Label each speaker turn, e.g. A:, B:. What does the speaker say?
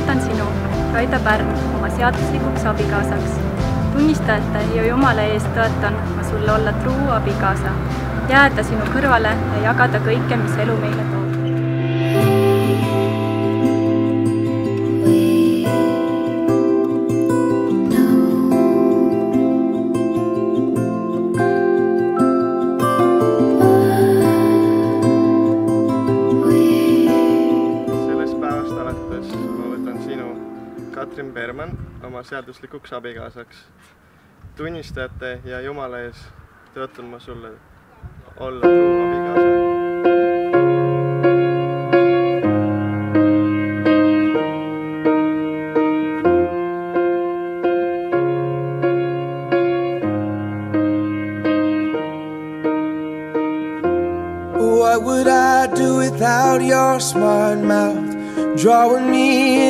A: võtan sinu, Raida Pärn, oma seaduslikuks abikaasaks. tunnistajate ja Jumala ees tõotan ma sulle olla truu abikaasa, jääda sinu kõrvale ja jagada kõike, mis elu meile toob.
B: Oma seaduslikuks abikaasaks. tunnistajate ja Jumala ees tõotan ma sulle olla truu abikaasa.
C: What would I do without your smart mouth? Drawing me in